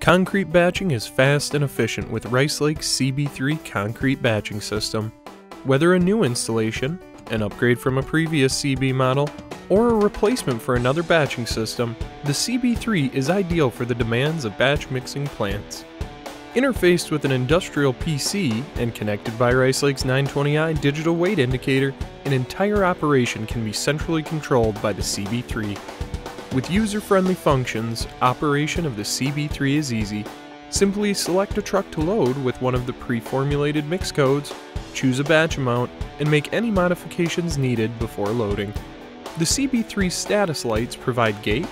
Concrete batching is fast and efficient with Rice Lake's CB3 concrete batching system. Whether a new installation, an upgrade from a previous CB model, or a replacement for another batching system, the CB3 is ideal for the demands of batch mixing plants. Interfaced with an industrial PC and connected by Rice Lake's 920i digital weight indicator, an entire operation can be centrally controlled by the CB3. With user-friendly functions, operation of the CB3 is easy. Simply select a truck to load with one of the pre-formulated mix codes, choose a batch amount, and make any modifications needed before loading. The CB3 status lights provide gate,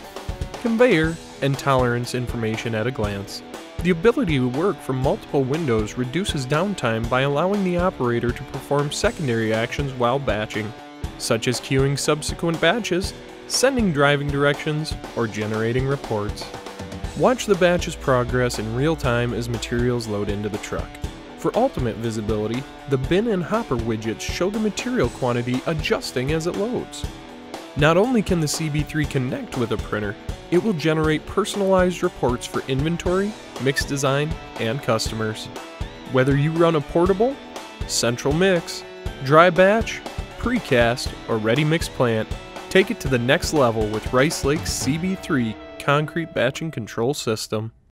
conveyor, and tolerance information at a glance. The ability to work from multiple windows reduces downtime by allowing the operator to perform secondary actions while batching, such as queuing subsequent batches sending driving directions, or generating reports. Watch the batch's progress in real time as materials load into the truck. For ultimate visibility, the bin and hopper widgets show the material quantity adjusting as it loads. Not only can the CB3 connect with a printer, it will generate personalized reports for inventory, mix design, and customers. Whether you run a portable, central mix, dry batch, precast, or ready mix plant, Take it to the next level with Rice Lake's CB3 concrete batching control system.